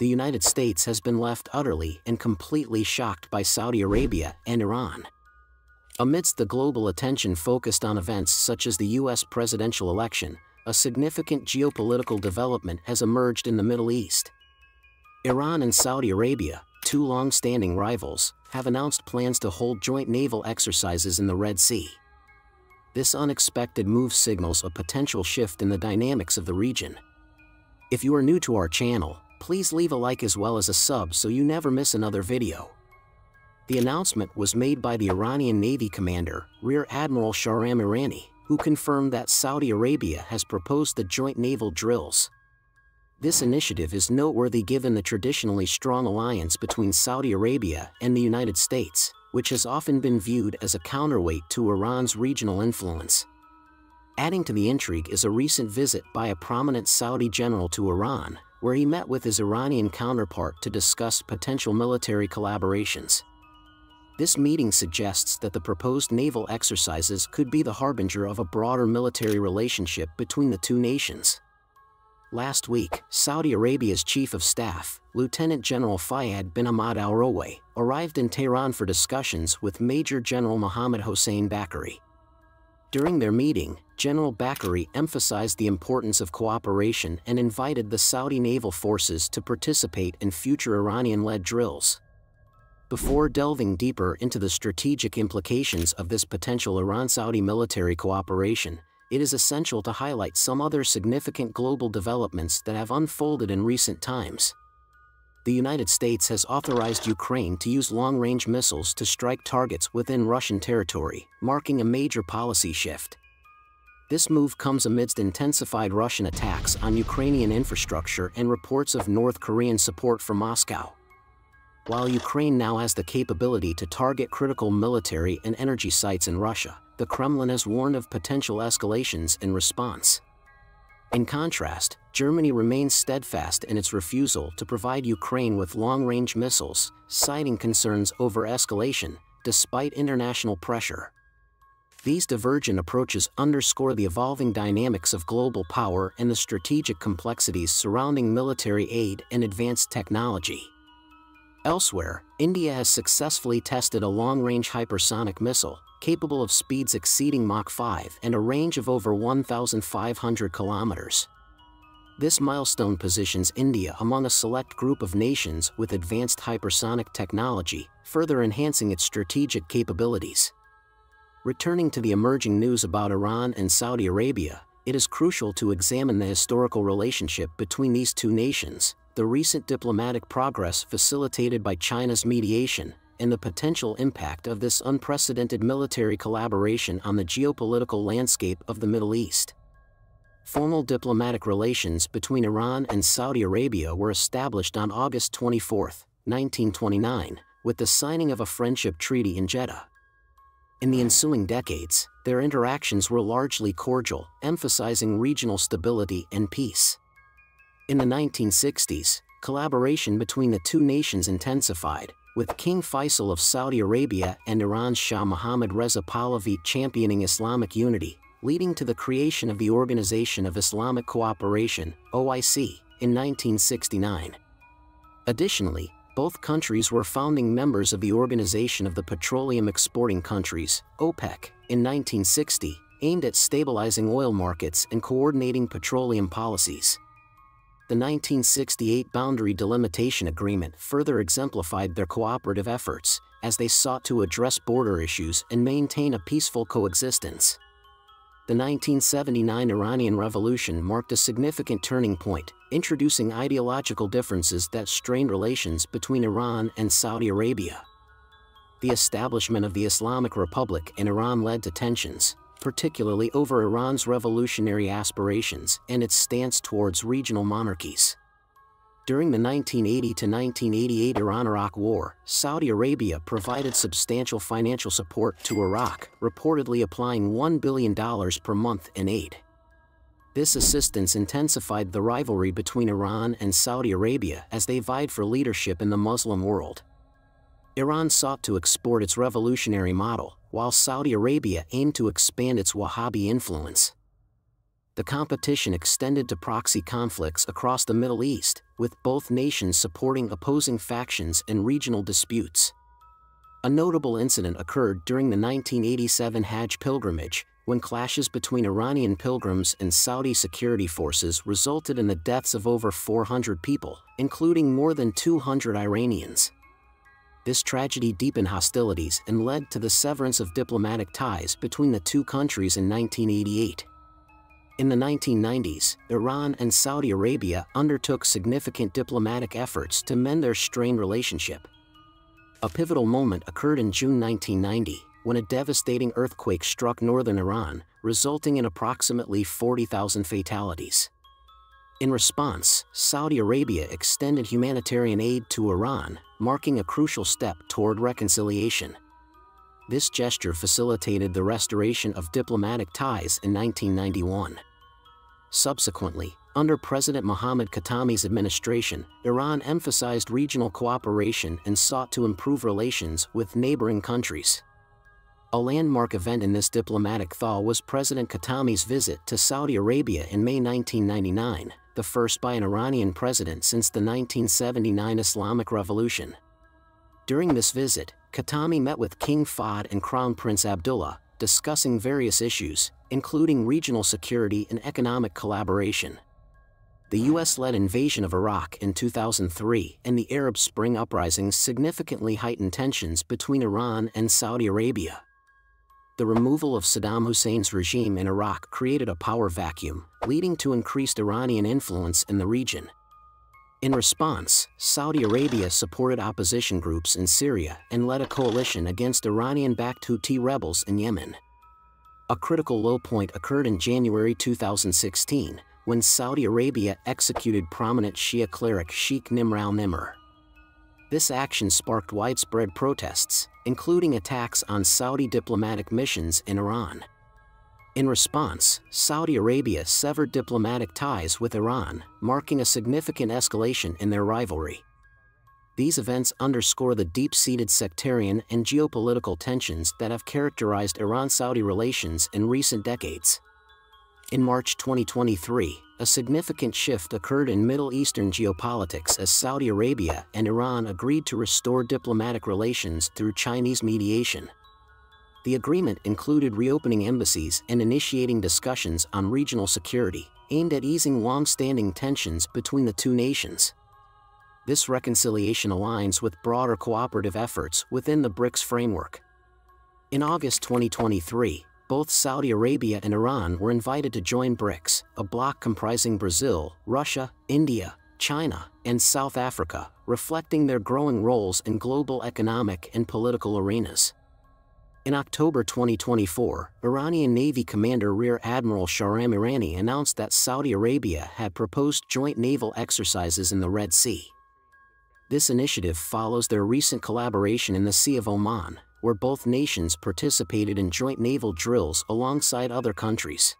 the United States has been left utterly and completely shocked by Saudi Arabia and Iran. Amidst the global attention focused on events such as the US presidential election, a significant geopolitical development has emerged in the Middle East. Iran and Saudi Arabia, two long-standing rivals, have announced plans to hold joint naval exercises in the Red Sea. This unexpected move signals a potential shift in the dynamics of the region. If you are new to our channel, please leave a like as well as a sub so you never miss another video. The announcement was made by the Iranian Navy commander, Rear Admiral Shahram Irani, who confirmed that Saudi Arabia has proposed the joint naval drills. This initiative is noteworthy given the traditionally strong alliance between Saudi Arabia and the United States, which has often been viewed as a counterweight to Iran's regional influence. Adding to the intrigue is a recent visit by a prominent Saudi general to Iran, where he met with his Iranian counterpart to discuss potential military collaborations. This meeting suggests that the proposed naval exercises could be the harbinger of a broader military relationship between the two nations. Last week, Saudi Arabia's Chief of Staff, Lieutenant General Fayad bin Ahmad al-Raweh, arrived in Tehran for discussions with Major General Mohammad Hossein Bagheri. During their meeting, General Bagheri emphasized the importance of cooperation and invited the Saudi naval forces to participate in future Iranian-led drills. Before delving deeper into the strategic implications of this potential Iran-Saudi military cooperation, it is essential to highlight some other significant global developments that have unfolded in recent times. The United States has authorized Ukraine to use long-range missiles to strike targets within Russian territory, marking a major policy shift. This move comes amidst intensified Russian attacks on Ukrainian infrastructure and reports of North Korean support for Moscow. While Ukraine now has the capability to target critical military and energy sites in Russia, the Kremlin has warned of potential escalations in response. In contrast, Germany remains steadfast in its refusal to provide Ukraine with long-range missiles, citing concerns over escalation, despite international pressure. These divergent approaches underscore the evolving dynamics of global power and the strategic complexities surrounding military aid and advanced technology. Elsewhere, India has successfully tested a long-range hypersonic missile, capable of speeds exceeding Mach 5 and a range of over 1,500 kilometers. This milestone positions India among a select group of nations with advanced hypersonic technology, further enhancing its strategic capabilities. Returning to the emerging news about Iran and Saudi Arabia, it is crucial to examine the historical relationship between these two nations, the recent diplomatic progress facilitated by China's mediation, and the potential impact of this unprecedented military collaboration on the geopolitical landscape of the Middle East. Formal diplomatic relations between Iran and Saudi Arabia were established on August 24, 1929, with the signing of a friendship treaty in Jeddah. In the ensuing decades, their interactions were largely cordial, emphasizing regional stability and peace. In the 1960s, collaboration between the two nations intensified, with King Faisal of Saudi Arabia and Iran's Shah Mohammad Reza Pahlavi championing Islamic unity, leading to the creation of the Organization of Islamic Cooperation, OIC, in 1969. Additionally, both countries were founding members of the Organization of the Petroleum Exporting Countries, OPEC, in 1960, aimed at stabilizing oil markets and coordinating petroleum policies the 1968 Boundary Delimitation Agreement further exemplified their cooperative efforts, as they sought to address border issues and maintain a peaceful coexistence. The 1979 Iranian Revolution marked a significant turning point, introducing ideological differences that strained relations between Iran and Saudi Arabia. The establishment of the Islamic Republic in Iran led to tensions, particularly over Iran's revolutionary aspirations and its stance towards regional monarchies. During the 1980 to 1988 Iran-Iraq War, Saudi Arabia provided substantial financial support to Iraq, reportedly applying $1 billion per month in aid. This assistance intensified the rivalry between Iran and Saudi Arabia as they vied for leadership in the Muslim world. Iran sought to export its revolutionary model, while Saudi Arabia aimed to expand its Wahhabi influence. The competition extended to proxy conflicts across the Middle East, with both nations supporting opposing factions and regional disputes. A notable incident occurred during the 1987 Hajj pilgrimage, when clashes between Iranian pilgrims and Saudi security forces resulted in the deaths of over 400 people, including more than 200 Iranians. This tragedy deepened hostilities and led to the severance of diplomatic ties between the two countries in 1988. In the 1990s, Iran and Saudi Arabia undertook significant diplomatic efforts to mend their strained relationship. A pivotal moment occurred in June 1990, when a devastating earthquake struck northern Iran, resulting in approximately 40,000 fatalities. In response, Saudi Arabia extended humanitarian aid to Iran, marking a crucial step toward reconciliation. This gesture facilitated the restoration of diplomatic ties in 1991. Subsequently, under President Mohammad Khatami's administration, Iran emphasized regional cooperation and sought to improve relations with neighboring countries. A landmark event in this diplomatic thaw was President Khatami's visit to Saudi Arabia in May 1999, the first by an Iranian president since the 1979 Islamic Revolution. During this visit, Khatami met with King Fahd and Crown Prince Abdullah, discussing various issues, including regional security and economic collaboration. The US-led invasion of Iraq in 2003 and the Arab Spring uprisings significantly heightened tensions between Iran and Saudi Arabia the removal of Saddam Hussein's regime in Iraq created a power vacuum, leading to increased Iranian influence in the region. In response, Saudi Arabia supported opposition groups in Syria and led a coalition against Iranian-backed Houthi rebels in Yemen. A critical low point occurred in January 2016, when Saudi Arabia executed prominent Shia cleric Sheikh Nimr al-Nimr. This action sparked widespread protests, including attacks on Saudi diplomatic missions in Iran. In response, Saudi Arabia severed diplomatic ties with Iran, marking a significant escalation in their rivalry. These events underscore the deep-seated sectarian and geopolitical tensions that have characterized Iran-Saudi relations in recent decades. In March 2023, a significant shift occurred in Middle Eastern geopolitics as Saudi Arabia and Iran agreed to restore diplomatic relations through Chinese mediation. The agreement included reopening embassies and initiating discussions on regional security, aimed at easing long-standing tensions between the two nations. This reconciliation aligns with broader cooperative efforts within the BRICS framework. In August 2023, both Saudi Arabia and Iran were invited to join BRICS, a bloc comprising Brazil, Russia, India, China, and South Africa, reflecting their growing roles in global economic and political arenas. In October 2024, Iranian Navy Commander Rear Admiral Shahram Irani announced that Saudi Arabia had proposed joint naval exercises in the Red Sea. This initiative follows their recent collaboration in the Sea of Oman, where both nations participated in joint naval drills alongside other countries.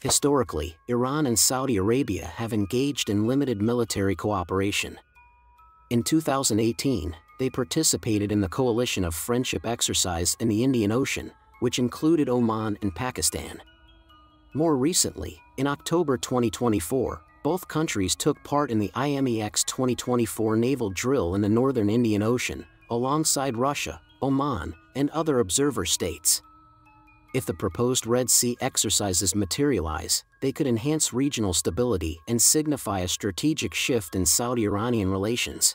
Historically, Iran and Saudi Arabia have engaged in limited military cooperation. In 2018, they participated in the Coalition of Friendship exercise in the Indian Ocean, which included Oman and Pakistan. More recently, in October 2024, both countries took part in the IMEX 2024 naval drill in the northern Indian Ocean, alongside Russia, Oman, and other observer states. If the proposed Red Sea exercises materialize, they could enhance regional stability and signify a strategic shift in Saudi-Iranian relations.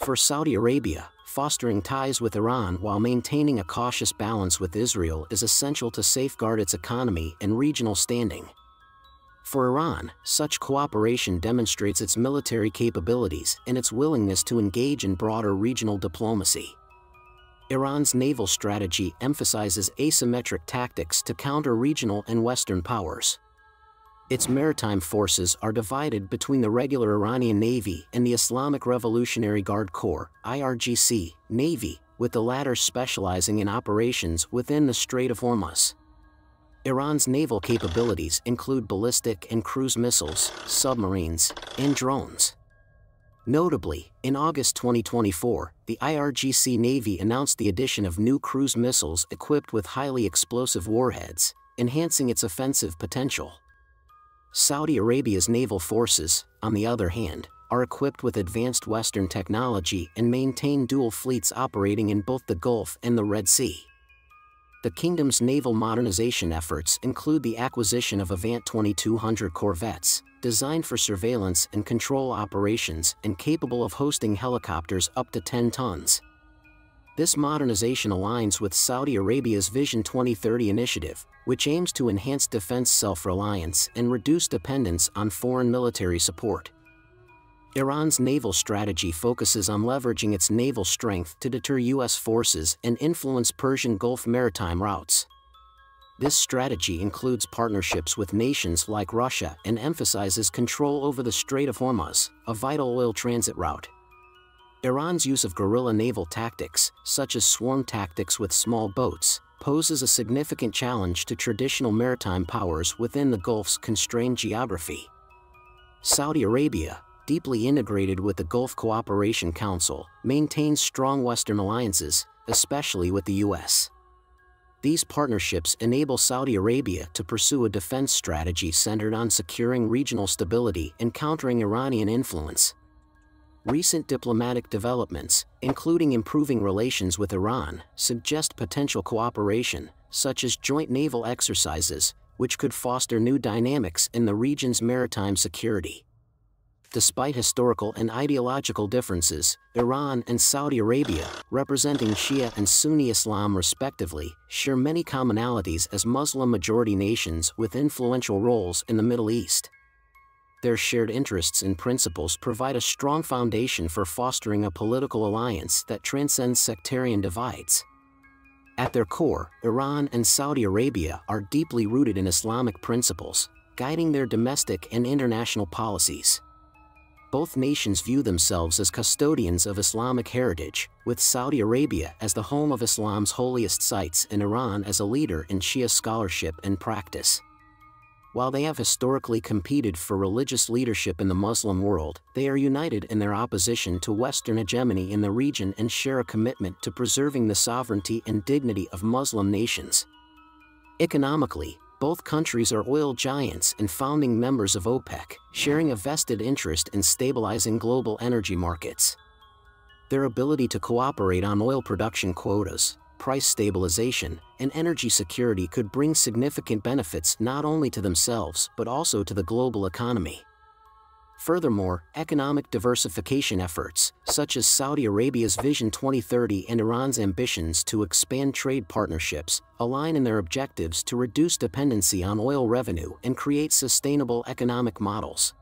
For Saudi Arabia, fostering ties with Iran while maintaining a cautious balance with Israel is essential to safeguard its economy and regional standing. For Iran, such cooperation demonstrates its military capabilities and its willingness to engage in broader regional diplomacy. Iran's naval strategy emphasizes asymmetric tactics to counter regional and Western powers. Its maritime forces are divided between the regular Iranian Navy and the Islamic Revolutionary Guard Corps IRGC, Navy, with the latter specializing in operations within the Strait of Hormuz. Iran's naval capabilities include ballistic and cruise missiles, submarines, and drones. Notably, in August 2024, the IRGC Navy announced the addition of new cruise missiles equipped with highly explosive warheads, enhancing its offensive potential. Saudi Arabia's naval forces, on the other hand, are equipped with advanced Western technology and maintain dual fleets operating in both the Gulf and the Red Sea. The kingdom's naval modernization efforts include the acquisition of Avante 2200 corvettes, designed for surveillance and control operations and capable of hosting helicopters up to 10 tons. This modernization aligns with Saudi Arabia's Vision 2030 initiative, which aims to enhance defense self-reliance and reduce dependence on foreign military support. Iran's naval strategy focuses on leveraging its naval strength to deter U.S. forces and influence Persian Gulf maritime routes. This strategy includes partnerships with nations like Russia and emphasizes control over the Strait of Hormuz, a vital oil transit route. Iran's use of guerrilla naval tactics, such as swarm tactics with small boats, poses a significant challenge to traditional maritime powers within the Gulf's constrained geography. Saudi Arabia, deeply integrated with the Gulf Cooperation Council, maintains strong Western alliances, especially with the U.S. These partnerships enable Saudi Arabia to pursue a defense strategy centered on securing regional stability and countering Iranian influence. Recent diplomatic developments, including improving relations with Iran, suggest potential cooperation, such as joint naval exercises, which could foster new dynamics in the region's maritime security. Despite historical and ideological differences, Iran and Saudi Arabia, representing Shia and Sunni Islam respectively, share many commonalities as Muslim-majority nations with influential roles in the Middle East. Their shared interests and principles provide a strong foundation for fostering a political alliance that transcends sectarian divides. At their core, Iran and Saudi Arabia are deeply rooted in Islamic principles, guiding their domestic and international policies both nations view themselves as custodians of Islamic heritage, with Saudi Arabia as the home of Islam's holiest sites and Iran as a leader in Shia scholarship and practice. While they have historically competed for religious leadership in the Muslim world, they are united in their opposition to Western hegemony in the region and share a commitment to preserving the sovereignty and dignity of Muslim nations. Economically, both countries are oil giants and founding members of OPEC, sharing a vested interest in stabilizing global energy markets. Their ability to cooperate on oil production quotas, price stabilization, and energy security could bring significant benefits not only to themselves but also to the global economy. Furthermore, economic diversification efforts, such as Saudi Arabia's Vision 2030 and Iran's ambitions to expand trade partnerships, align in their objectives to reduce dependency on oil revenue and create sustainable economic models.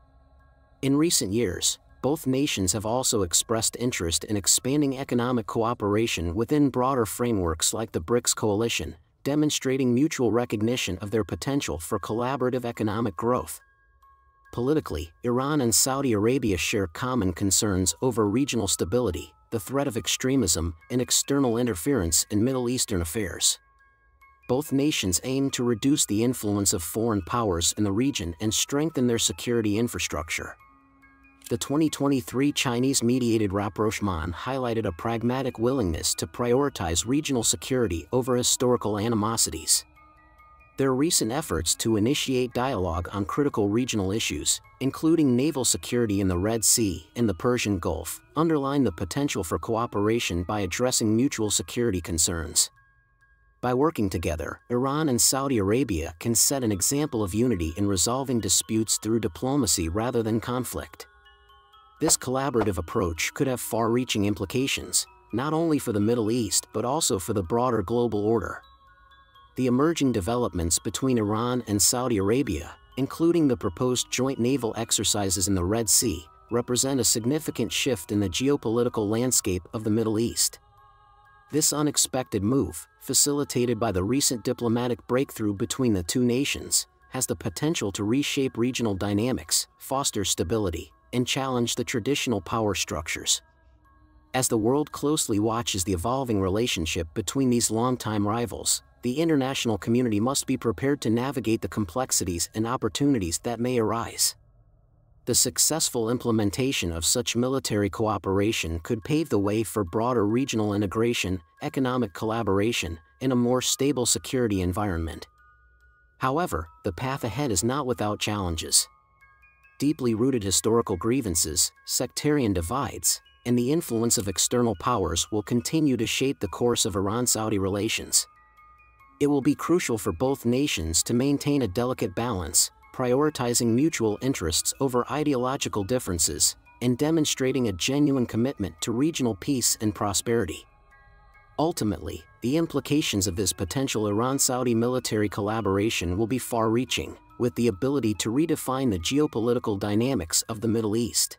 In recent years, both nations have also expressed interest in expanding economic cooperation within broader frameworks like the BRICS coalition, demonstrating mutual recognition of their potential for collaborative economic growth. Politically, Iran and Saudi Arabia share common concerns over regional stability, the threat of extremism, and external interference in Middle Eastern affairs. Both nations aim to reduce the influence of foreign powers in the region and strengthen their security infrastructure. The 2023 Chinese-mediated rapprochement highlighted a pragmatic willingness to prioritize regional security over historical animosities. Their recent efforts to initiate dialogue on critical regional issues, including naval security in the Red Sea and the Persian Gulf, underline the potential for cooperation by addressing mutual security concerns. By working together, Iran and Saudi Arabia can set an example of unity in resolving disputes through diplomacy rather than conflict. This collaborative approach could have far-reaching implications, not only for the Middle East but also for the broader global order the emerging developments between Iran and Saudi Arabia, including the proposed joint naval exercises in the Red Sea, represent a significant shift in the geopolitical landscape of the Middle East. This unexpected move, facilitated by the recent diplomatic breakthrough between the two nations, has the potential to reshape regional dynamics, foster stability, and challenge the traditional power structures. As the world closely watches the evolving relationship between these longtime rivals, the international community must be prepared to navigate the complexities and opportunities that may arise. The successful implementation of such military cooperation could pave the way for broader regional integration, economic collaboration, and a more stable security environment. However, the path ahead is not without challenges. deeply rooted historical grievances, sectarian divides, and the influence of external powers will continue to shape the course of Iran-Saudi relations. It will be crucial for both nations to maintain a delicate balance, prioritizing mutual interests over ideological differences, and demonstrating a genuine commitment to regional peace and prosperity. Ultimately, the implications of this potential Iran-Saudi military collaboration will be far-reaching, with the ability to redefine the geopolitical dynamics of the Middle East.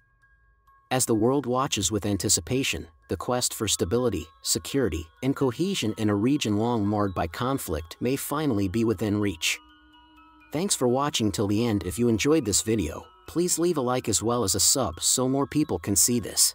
As the world watches with anticipation, the quest for stability, security, and cohesion in a region long marred by conflict may finally be within reach. Thanks for watching till the end if you enjoyed this video, please leave a like as well as a sub so more people can see this.